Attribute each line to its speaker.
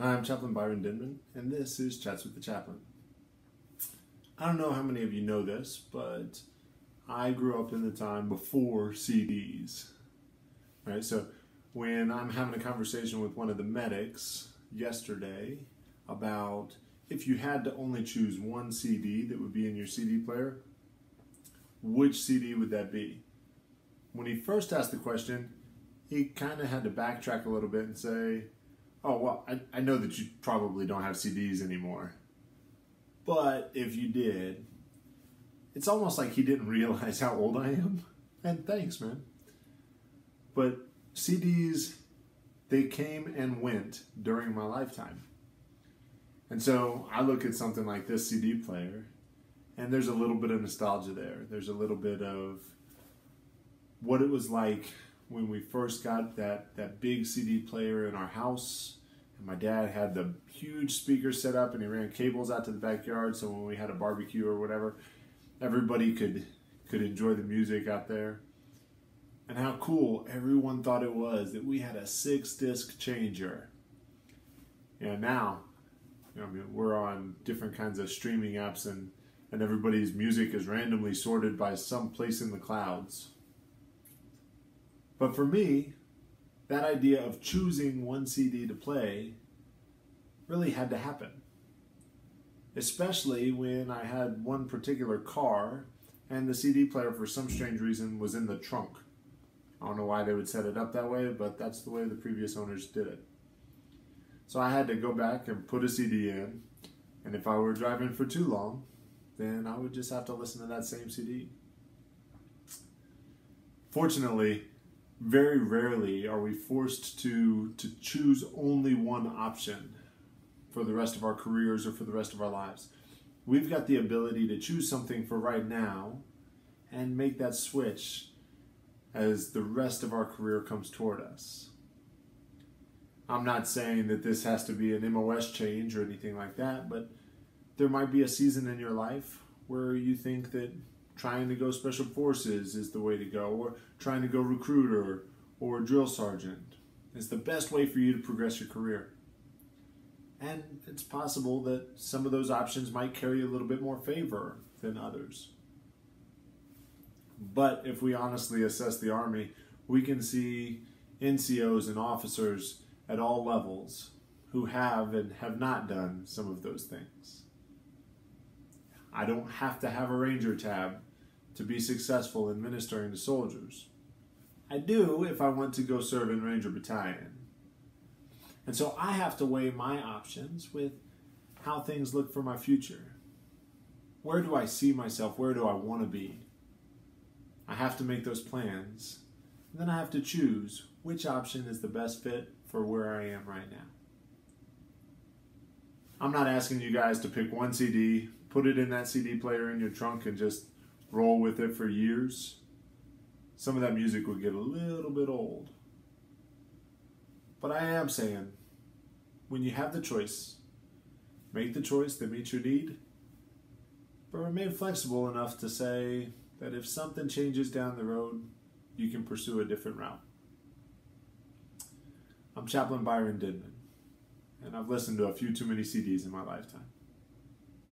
Speaker 1: Hi, I'm Chaplain Byron Denman, and this is Chats with the Chaplain. I don't know how many of you know this, but I grew up in the time before CDs. Right, so when I'm having a conversation with one of the medics yesterday about if you had to only choose one CD that would be in your CD player, which CD would that be? When he first asked the question, he kind of had to backtrack a little bit and say, oh, well, I, I know that you probably don't have CDs anymore. But if you did, it's almost like he didn't realize how old I am. And thanks, man. But CDs, they came and went during my lifetime. And so I look at something like this CD player, and there's a little bit of nostalgia there. There's a little bit of what it was like when we first got that, that big CD player in our house. And my dad had the huge speaker set up and he ran cables out to the backyard so when we had a barbecue or whatever, everybody could could enjoy the music out there. And how cool everyone thought it was that we had a six disc changer. And now, you know, I mean, we're on different kinds of streaming apps and, and everybody's music is randomly sorted by some place in the clouds. But for me, that idea of choosing one CD to play really had to happen. Especially when I had one particular car and the CD player, for some strange reason, was in the trunk. I don't know why they would set it up that way, but that's the way the previous owners did it. So I had to go back and put a CD in, and if I were driving for too long, then I would just have to listen to that same CD. Fortunately, very rarely are we forced to to choose only one option for the rest of our careers or for the rest of our lives. We've got the ability to choose something for right now and make that switch as the rest of our career comes toward us. I'm not saying that this has to be an MOS change or anything like that, but there might be a season in your life where you think that trying to go special forces is the way to go, or trying to go recruiter or drill sergeant is the best way for you to progress your career. And it's possible that some of those options might carry a little bit more favor than others. But if we honestly assess the Army, we can see NCOs and officers at all levels who have and have not done some of those things. I don't have to have a Ranger tab to be successful in ministering to soldiers. I do if I want to go serve in Ranger Battalion. And so I have to weigh my options with how things look for my future. Where do I see myself? Where do I want to be? I have to make those plans. And then I have to choose which option is the best fit for where I am right now. I'm not asking you guys to pick one CD, put it in that CD player in your trunk, and just roll with it for years, some of that music would get a little bit old. But I am saying, when you have the choice, make the choice that meets your need, but remain flexible enough to say that if something changes down the road, you can pursue a different route. I'm Chaplain Byron Denman, and I've listened to a few too many CDs in my lifetime.